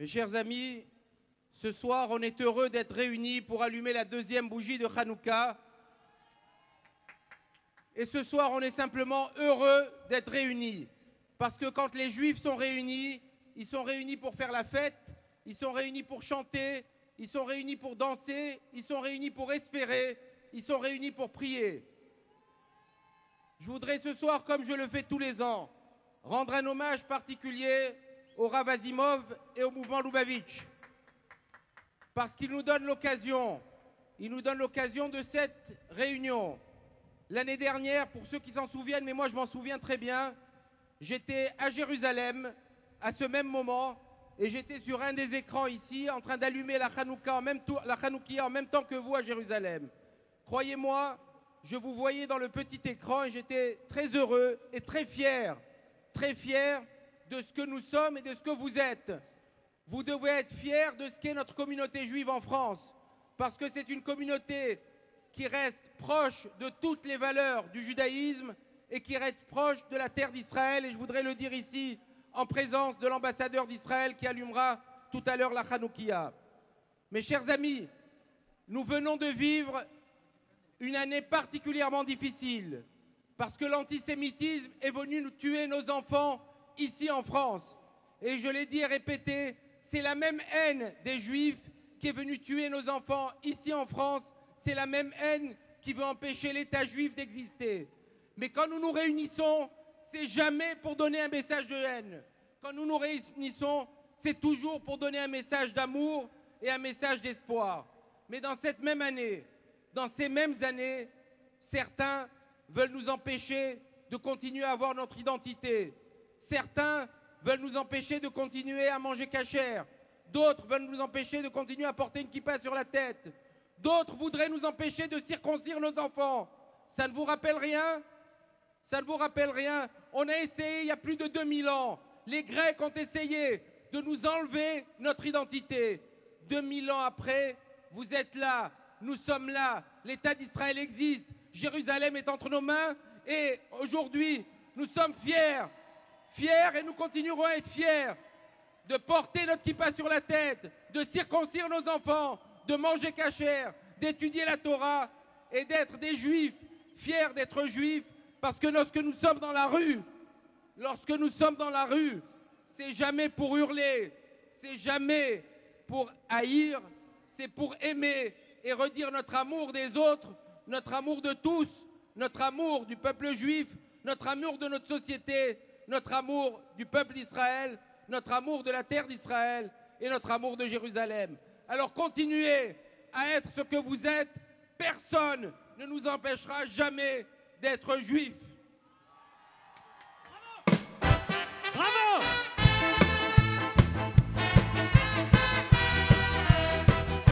Mes chers amis, ce soir, on est heureux d'être réunis pour allumer la deuxième bougie de Hanouka. Et ce soir, on est simplement heureux d'être réunis. Parce que quand les Juifs sont réunis, ils sont réunis pour faire la fête, ils sont réunis pour chanter, ils sont réunis pour danser, ils sont réunis pour espérer, ils sont réunis pour prier. Je voudrais ce soir, comme je le fais tous les ans, rendre un hommage particulier au Ravazimov et au mouvement Lubavitch. Parce qu'ils nous donnent l'occasion, ils nous donnent l'occasion de cette réunion. L'année dernière, pour ceux qui s'en souviennent, mais moi je m'en souviens très bien, j'étais à Jérusalem à ce même moment et j'étais sur un des écrans ici en train d'allumer la Hanouka en même temps que vous à Jérusalem. Croyez-moi, je vous voyais dans le petit écran et j'étais très heureux et très fier, très fier de ce que nous sommes et de ce que vous êtes. Vous devez être fiers de ce qu'est notre communauté juive en France, parce que c'est une communauté qui reste proche de toutes les valeurs du judaïsme et qui reste proche de la terre d'Israël. Et je voudrais le dire ici, en présence de l'ambassadeur d'Israël qui allumera tout à l'heure la Hanoukia. Mes chers amis, nous venons de vivre une année particulièrement difficile parce que l'antisémitisme est venu nous tuer nos enfants ici en France. Et je l'ai dit et répété, c'est la même haine des Juifs qui est venue tuer nos enfants ici en France. C'est la même haine qui veut empêcher l'État juif d'exister. Mais quand nous nous réunissons, c'est jamais pour donner un message de haine. Quand nous nous réunissons, c'est toujours pour donner un message d'amour et un message d'espoir. Mais dans cette même année, dans ces mêmes années, certains veulent nous empêcher de continuer à avoir notre identité. Certains veulent nous empêcher de continuer à manger cachère. D'autres veulent nous empêcher de continuer à porter une kippa sur la tête. D'autres voudraient nous empêcher de circoncire nos enfants. Ça ne vous rappelle rien? Ça ne vous rappelle rien? On a essayé il y a plus de 2000 ans. Les Grecs ont essayé de nous enlever notre identité. 2000 ans après, vous êtes là, nous sommes là, l'État d'Israël existe, Jérusalem est entre nos mains et aujourd'hui, nous sommes fiers, fiers et nous continuerons à être fiers de porter notre kippa sur la tête, de circoncire nos enfants, de manger cachère, d'étudier la Torah et d'être des juifs, fiers d'être juifs, parce que lorsque nous sommes dans la rue, lorsque nous sommes dans la rue, c'est jamais pour hurler, c'est jamais pour haïr, c'est pour aimer et redire notre amour des autres, notre amour de tous, notre amour du peuple juif, notre amour de notre société, notre amour du peuple d'Israël, notre amour de la terre d'Israël et notre amour de Jérusalem. Alors continuez à être ce que vous êtes. Personne ne nous empêchera jamais d'être juifs.